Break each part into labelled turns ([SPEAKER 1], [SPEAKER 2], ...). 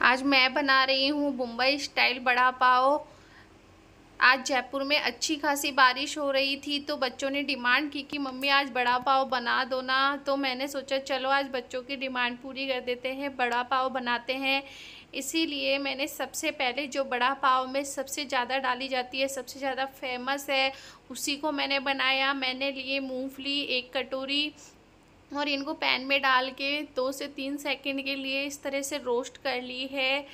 [SPEAKER 1] आज मैं बना रही हूँ मुंबई स्टाइल बड़ा पाव। आज जयपुर में अच्छी खासी बारिश हो रही थी तो बच्चों ने डिमांड की कि, मम्मी, आज बड़ा पाव बना दो ना। तो मैंने सोचा, चलो, आज बच्चों की डिमांड पूरी कर देते हैं, बड़ा पाव बनाते हैं। इसीलिए मैंने सबसे पहले जो बड़ा पाव में सबसे ज़्यादा डाली जाती है, सबसे ज़्यादा फ़ेमस है, उसी को मैंने बनाया। मैंने लिए मूंगफली, एक कटोरी और इनको पैन में डाल के दो से तीन सेकंड के लिए इस तरह से रोस्ट कर ली है।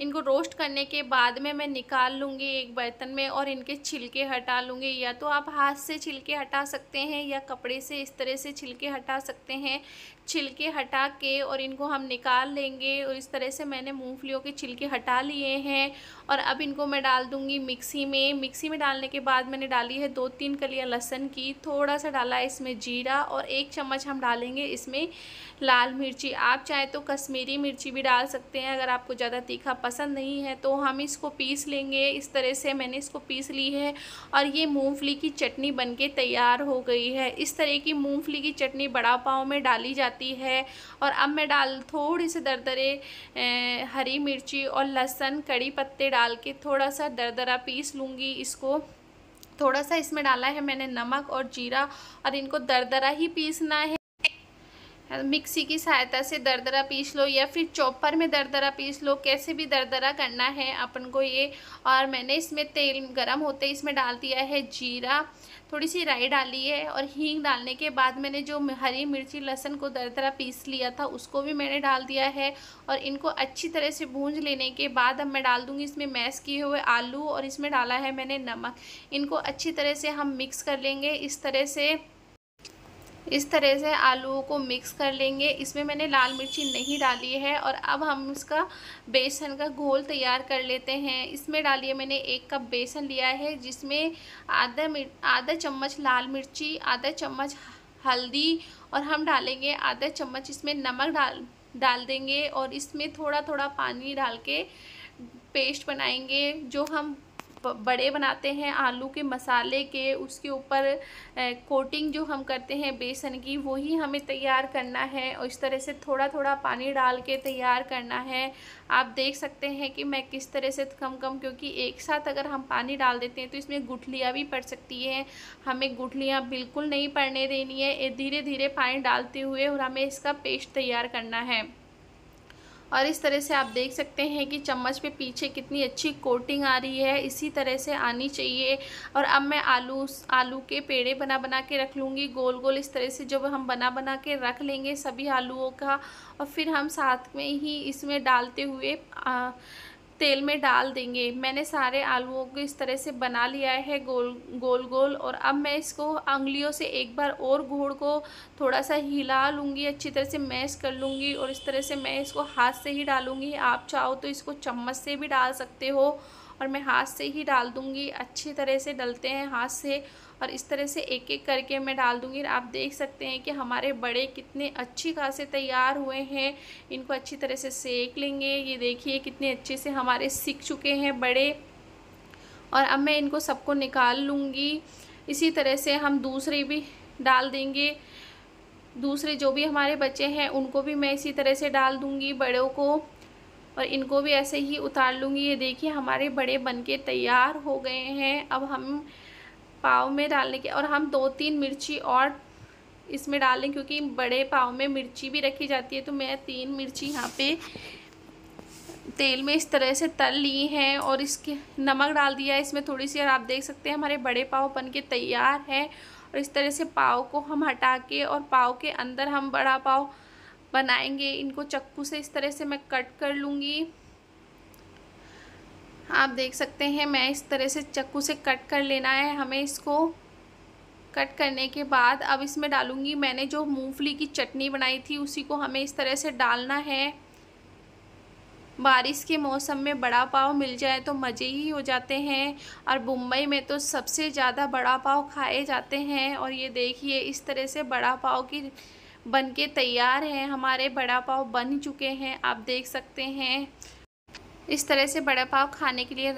[SPEAKER 1] इनको रोस्ट करने के बाद में मैं निकाल लूँगी एक बर्तन में और इनके छिलके हटा लूँगी। या तो आप हाथ से छिलके हटा सकते हैं या कपड़े से इस तरह से छिलके हटा सकते हैं। छिलके हटा के और इनको हम निकाल लेंगे और इस तरह से मैंने मूंगफलियों के छिलके हटा लिए हैं। और अब इनको मैं डाल दूँगी मिक्सी में। मिक्सी में डालने के बाद मैंने डाली है दो तीन कलियाँ लहसन की। थोड़ा सा डाला है इसमें जीरा और एक चम्मच हम डालेंगे इसमें लाल मिर्ची। आप चाहे तो कश्मीरी मिर्ची भी डाल सकते हैं अगर आपको ज़्यादा तीखा नहीं है तो हम इसको पीस लेंगे। इस तरह से मैंने इसको पीस ली है और ये मूंगफली की चटनी बनके तैयार हो गई है। इस तरह की मूंगफली की चटनी बड़ा पाव में डाली जाती है और अब मैं डाल, थोड़ी से दरदरे हरी मिर्ची और लहसन, कड़ी पत्ते डाल के थोड़ा सा दरदरा पीस लूँगी इसको। थोड़ा सा इसमें डाला है मैंने नमक और जीरा और इनको दरदरा ही पीसना है। मिक्सी की सहायता से दरदरा पीस लो या फिर चॉपर में दरदरा पीस लो, कैसे भी दरदरा करना है, अपन को ये और मैंने इसमें तेल गरम होते इसमें डाल दिया है जीरा थोड़ी सी राई डाली है और हींग डालने के बाद मैंने जो हरी मिर्ची, लहसन को दरदरा पीस लिया था, उसको भी मैंने डाल दिया है और इनको अच्छी तरह से भूंज लेने के बाद अब मैं डाल दूँगी इसमें मैश किए हुए आलू और इसमें डाला है मैंने नमक। इनको अच्छी तरह से हम मिक्स कर लेंगे, इस तरह से इस तरह से आलूओं को मिक्स कर लेंगे। इसमें मैंने लाल मिर्ची नहीं डाली है और अब हम इसका बेसन का घोल तैयार कर लेते हैं। इसमें डालिए मैंने एक कप बेसन लिया है, जिसमें आधा आधा चम्मच लाल मिर्ची, आधा चम्मच हल्दी और हम डालेंगे आधा चम्मच इसमें नमक डाल डाल देंगे और इसमें थोड़ा थोड़ा पानी डाल के पेस्ट बनाएँगे, जो हम बड़े बनाते हैं आलू के मसाले के, उसके ऊपर कोटिंग जो हम करते हैं बेसन की वही हमें तैयार करना है। और इस तरह से थोड़ा थोड़ा पानी डाल के तैयार करना है। आप देख सकते हैं कि मैं किस तरह से कम कम, क्योंकि एक साथ अगर हम पानी डाल देते हैं तो इसमें गुठलियाँ भी पड़ सकती हैं। हमें गुठलियाँ बिल्कुल नहीं पड़ने देनी है। धीरे धीरे पानी डालते हुए और हमें इसका पेस्ट तैयार करना है। और इस तरह से आप देख सकते हैं कि चम्मच पे पीछे कितनी अच्छी कोटिंग आ रही है। इसी तरह से आनी चाहिए। और अब मैं आलू आलू के पेड़े बना बना के रख लूँगी। गोल गोल इस तरह से जब हम बना बना के रख लेंगे सभी आलूओं का। और फिर हम साथ में ही इसमें डालते हुए आ, तेल में डाल देंगे। मैंने सारे आलूओं को इस तरह से बना लिया है गोल गोल गोल और अब मैं इसको उंगलियों से एक बार और घोड़ को थोड़ा सा हिला लूँगी, अच्छी तरह से मैश कर लूँगी और इस तरह से मैं इसको हाथ से ही डालूँगी। आप चाहो तो इसको चम्मच से भी डाल सकते हो और मैं हाथ से ही डाल दूँगी। अच्छी तरह से डलते हैं हाथ से और इस तरह से एक एक करके मैं डाल दूँगी। आप देख सकते हैं कि हमारे बड़े कितने अच्छी खासे तैयार हुए हैं। इनको अच्छी तरह से सेक लेंगे। ये देखिए कितने अच्छे से हमारे सीख चुके हैं बड़े। और अब मैं इनको सबको निकाल लूँगी। इसी तरह से हम दूसरे भी डाल देंगे। दूसरे जो भी हमारे बच्चे हैं, उनको भी मैं इसी तरह से डाल दूँगी बड़ों को। और इनको भी ऐसे ही उतार लूँगी। ये देखिए, हमारे बड़े बनके तैयार हो गए हैं। अब हम पाव में डालने के, और हम दो तीन मिर्ची और इसमें डालें, क्योंकि बड़े पाव में मिर्ची भी रखी जाती है। तो मैं तीन मिर्ची यहाँ पे तेल में इस तरह से तल ली हैं और इसके नमक डाल दिया है। इसमें थोड़ी सी, और आप देख सकते हैं, हमारे बड़े पाव बन के तैयार है। और इस तरह से पाव को हम हटा के और पाव के अंदर हम बड़ा पाव बनाएँगे। इनको चक्कू से इस तरह से मैं कट कर लूँगी। आप देख सकते हैं, मैं इस तरह से चक्कू से कट कर लेना है हमें इसको। कट करने के बाद अब इसमें डालूँगी मैंने जो मूंगफली की चटनी बनाई थी, उसी को हमें इस तरह से डालना है। बारिश के मौसम में बड़ा पाव मिल जाए तो मज़े ही हो जाते हैं और मुंबई में तो सबसे ज़्यादा बड़ा पाव खाए जाते हैं। और ये देखिए, इस तरह से बड़ा पाव की बन के तैयार हैं, हमारे बड़ा पाव बन चुके हैं, आप देख सकते हैं। इस तरह से बड़ा पाव खाने के लिए